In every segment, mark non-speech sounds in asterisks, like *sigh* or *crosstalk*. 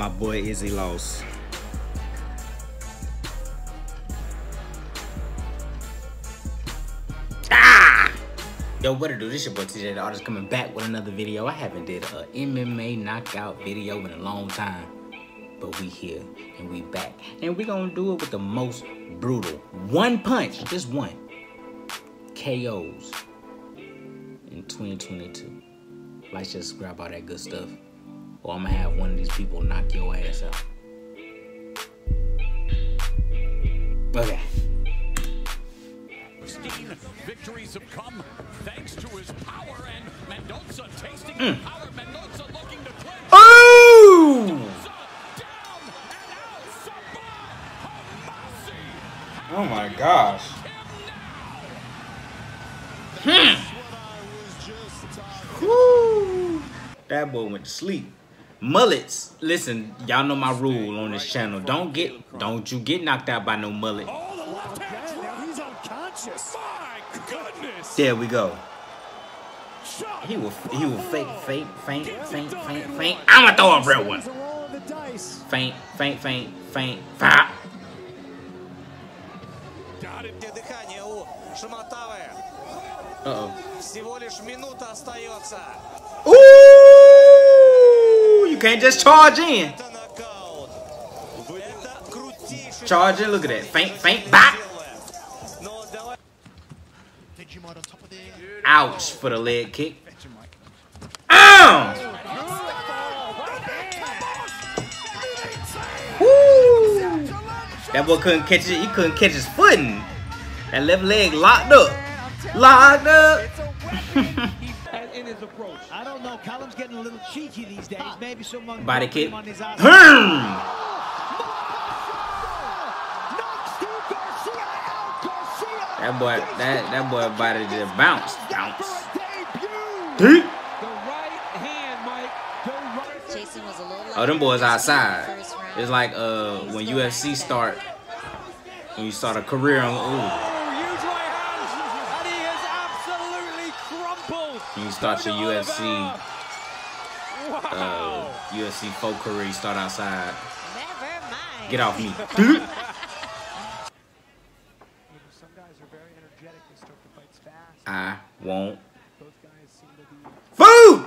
Izzy lost. Ah! Yo, what it do? This your boy TJ the Artist coming back with another video. I haven't did a MMA knockout video in a long time. But we here and we back. And we gonna do it with the most brutal. One punch, just one. KOs in 2022. Like, just grab all that good stuff. Or I'm gonna have one of these people knock your ass out. Okay. 16 victories have come thanks to his power and Mendoza tasting the power. Mendoza looking to clinch. Ooh! Down and out. Sabah Homasi. Oh my gosh. Hmm. Woo! That boy went to sleep. Mullets, listen, y'all know my rule on this channel. Don't get, don't you get knocked out by no mullet. There we go. He will, he will fake, fake, feint, feint, feint, feint. I'ma throw a real one. Feint, feint, feint, feint, feint. Uh oh. Всего лишь. Ooh! You can't just charge in. Charge in, look at that. Feint, feint, back. Ouch for the leg kick. Ow! Woo! That boy couldn't catch it. He couldn't catch his footing. That left leg locked up. Locked up. *laughs* in his approach. I don't know. Callum's getting a little cheeky these days. Maybe someone Body put kick. on his ass. Knocks Stu Garcia out. Garcia. That boy, that that boy body just bounced, bounce. Debut. Deep. The right hand, Mike. The right Jason was a little Oh, them boys outside. It's like uh when UFC start, when you start a career on, ooh, Oh, huge right hand, and he is absolutely crumpled. when you start your UFC, uh, UFC full career, start outside. Never mind. Get off me. Some guys are very energetic. They start the fights fast. I won't. Both guys seem Food.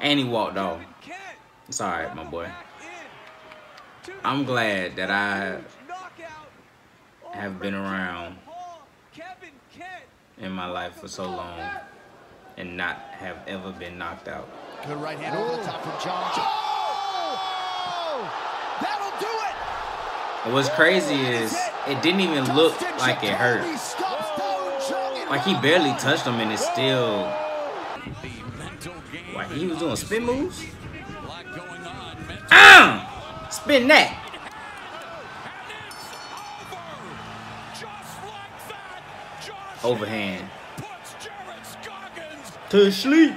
And he walked off. It's all right, my boy. I'm glad that I have been around in my life for so long and not have ever been knocked out. Good right hand over the top from John. Oh! That'll do it! And what's crazy is it didn't even look like it hurt. Like he barely touched him and it's still The mental game. like he was doing spin moves. Lot going on. Mental Ah! Spin that. Overhand. To sleep.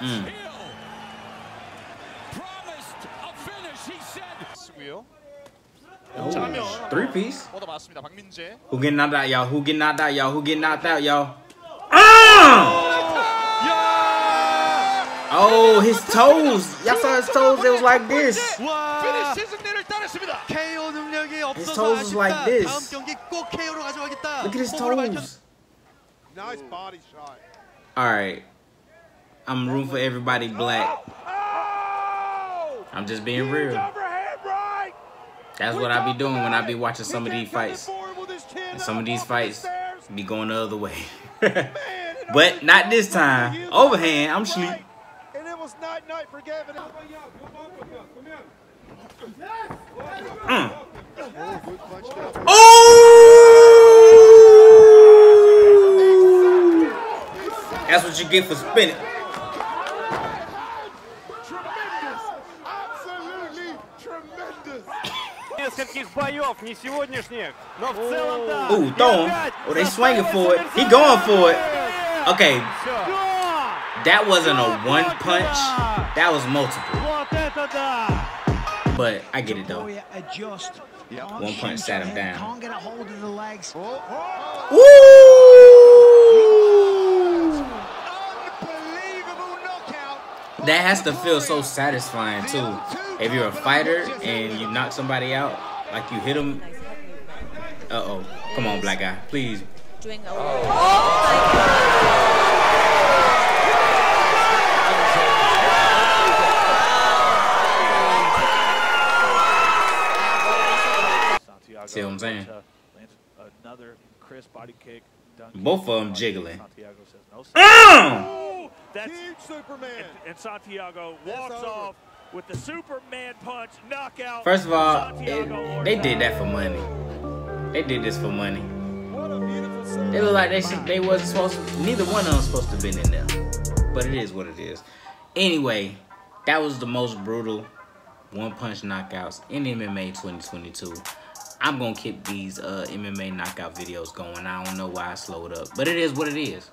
Mm. Oh, three piece. Who getting knocked out, y'all? Who getting knocked out, y'all? Who getting knocked out, y'all? Ah! Oh, his toes. Y'all saw his toes. It was like this toes is like this. Look at his toes. Nice body shot. All right. I'm rooting for everybody black. I'm just being real. That's what I be doing when I be watching some of these fights. And some of these fights be going the other way. *laughs* but not this time. Overhand, I'm sleep. And it was night night for Gavin. Mm. Oh, good punch down. Oh! That's what you get for spinning. Absolutely tremendous. Нескольких боев, не сегодняшних, но в целом да. Ooh, throw him. Oh, they swinging for it. He going for it. Okay, that wasn't a one punch. That was multiple. Вот это да! But I get it though. Boy, One punch shoot sat him down. Can't get a hold of the legs. Woo! That has to feel so satisfying too. If you're a fighter and you knock somebody out, like you hit them. Uh oh. Come on, black guy. Please. Doing a oh. See what I'm saying? lands another crisp body kick. Duncan Both of 'em body. jiggling. Santiago says no. Mm! That's Huge Superman. and, and Santiago walks off with the Superman punch knockout. First of all, it, they did that for money. They did this for money. What a beautiful They look like they should, they wasn't supposed to. Neither one of them supposed to have been in there. But it is what it is. Anyway, that was the most brutal one punch knockouts in MMA 2022. I'm gonna keep these uh, MMA knockout videos going. I don't know why I slowed up, but it is what it is.